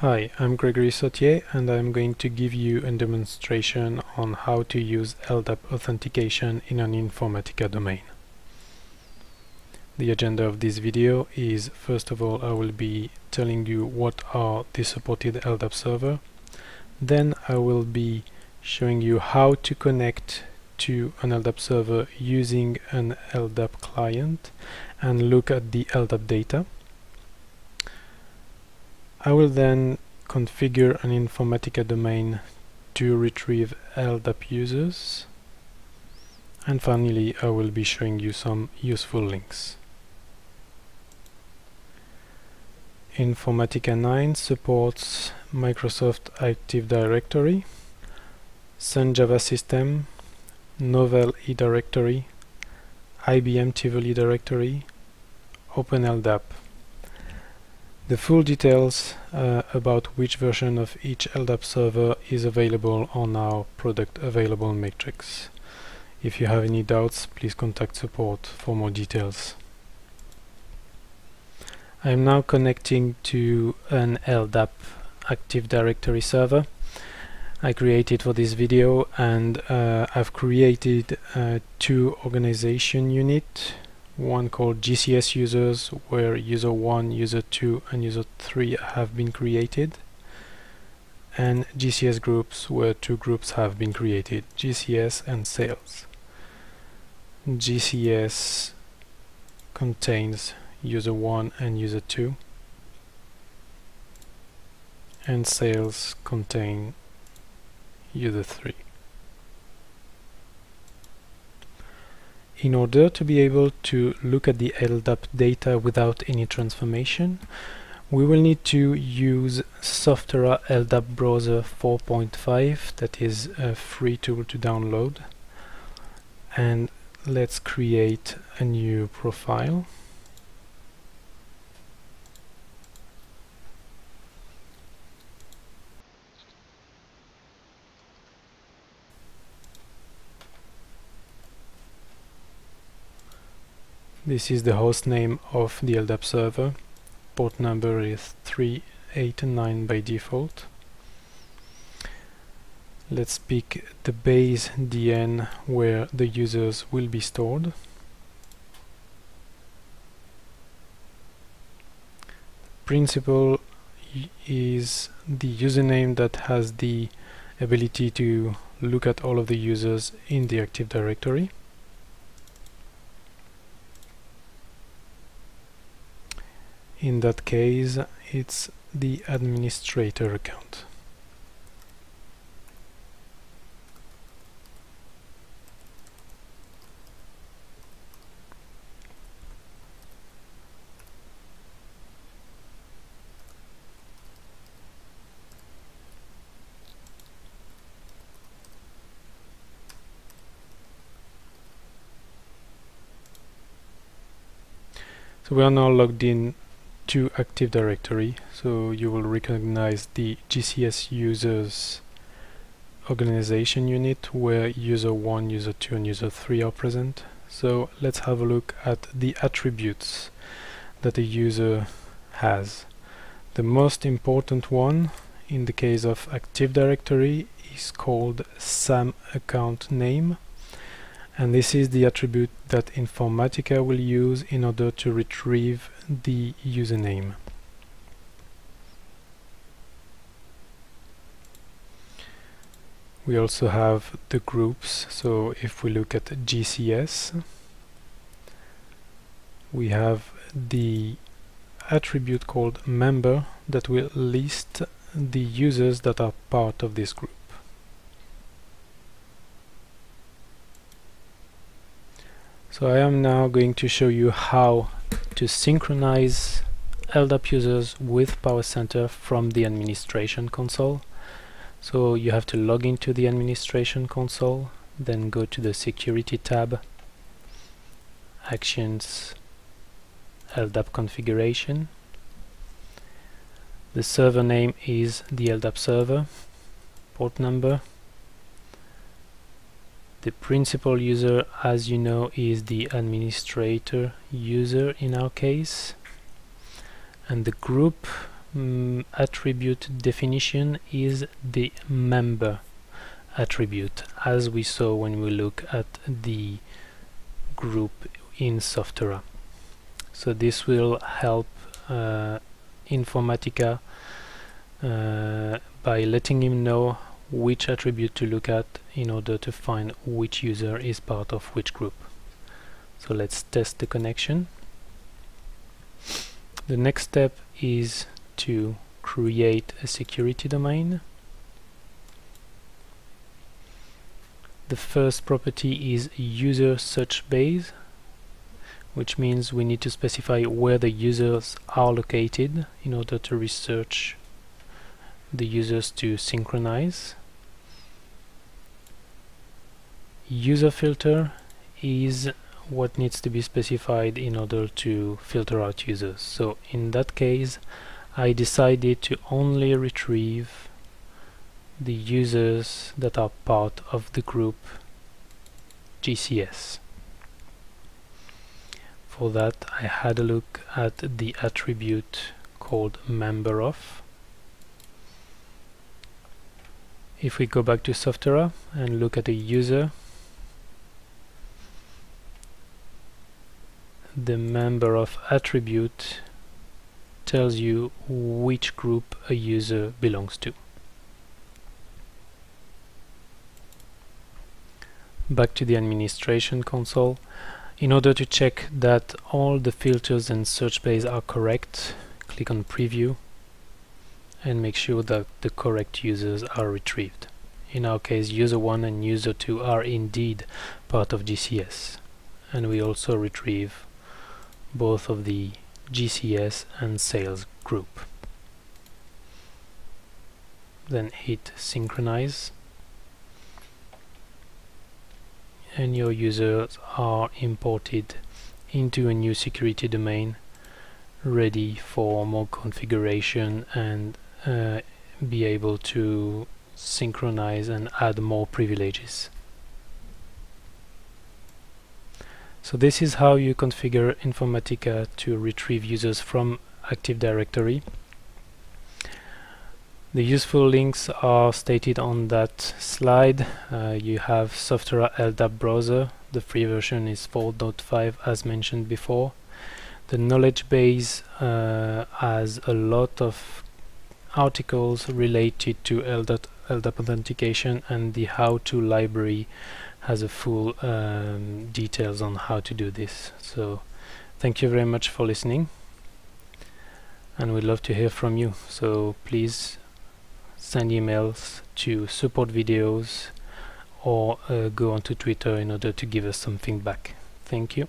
Hi, I'm Gregory Sautier and I'm going to give you a demonstration on how to use LDAP authentication in an Informatica domain. The agenda of this video is first of all I will be telling you what are the supported LDAP server. Then I will be showing you how to connect to an LDAP server using an LDAP client and look at the LDAP data. I will then configure an Informatica domain to retrieve LDAP users and finally I will be showing you some useful links. Informatica 9 supports Microsoft Active Directory, Sun Java System, Novell eDirectory, IBM Tivoli Directory, OpenLDAP. The full details uh, about which version of each LDAP server is available on our product available matrix. If you have any doubts, please contact support for more details. I am now connecting to an LDAP Active Directory server. I created for this video and uh, I've created uh, two organization unit one called GCS users where user 1, user 2 and user 3 have been created and GCS groups where two groups have been created, GCS and sales. GCS contains user 1 and user 2 and sales contain user 3. In order to be able to look at the LDAP data without any transformation, we will need to use Softerra LDAP Browser 4.5 that is a free tool to download. And let's create a new profile This is the host name of the LDAP server. Port number is 389 by default. Let's pick the base DN where the users will be stored. Principal is the username that has the ability to look at all of the users in the Active Directory. In that case it's the administrator account. So we are now logged in to Active Directory so you will recognize the GCS users organization unit where user 1, user 2 and user 3 are present. So let's have a look at the attributes that a user has. The most important one in the case of Active Directory is called SAM account name and this is the attribute that Informatica will use in order to retrieve the username. We also have the groups, so if we look at GCS, we have the attribute called member that will list the users that are part of this group. So I am now going to show you how to synchronize LDAP users with PowerCenter from the administration console. So you have to log into the administration console, then go to the security tab, actions, LDAP configuration. The server name is the LDAP server, port number, the principal user, as you know, is the administrator user in our case. And the group mm, attribute definition is the member attribute as we saw when we look at the group in Softerra. So this will help uh, Informatica uh, by letting him know which attribute to look at in order to find which user is part of which group. So let's test the connection. The next step is to create a security domain. The first property is user search base which means we need to specify where the users are located in order to research the users to synchronize. User filter is what needs to be specified in order to filter out users. So in that case I decided to only retrieve the users that are part of the group GCS. For that I had a look at the attribute called member of. If we go back to Softerra and look at a user, the member of attribute tells you which group a user belongs to. Back to the administration console in order to check that all the filters and search base are correct, click on preview and make sure that the correct users are retrieved. In our case user 1 and user 2 are indeed part of GCS and we also retrieve both of the GCS and sales group. Then hit synchronize and your users are imported into a new security domain ready for more configuration and uh, be able to synchronize and add more privileges. So this is how you configure Informatica to retrieve users from Active Directory. The useful links are stated on that slide. Uh, you have Softerra LDAP browser. The free version is 4.5 as mentioned before. The knowledge base uh, has a lot of articles related to LDAP, LDAP authentication and the how-to library has a full um, details on how to do this. So thank you very much for listening and we'd love to hear from you. So please send emails to support videos or uh, go onto Twitter in order to give us some feedback. Thank you.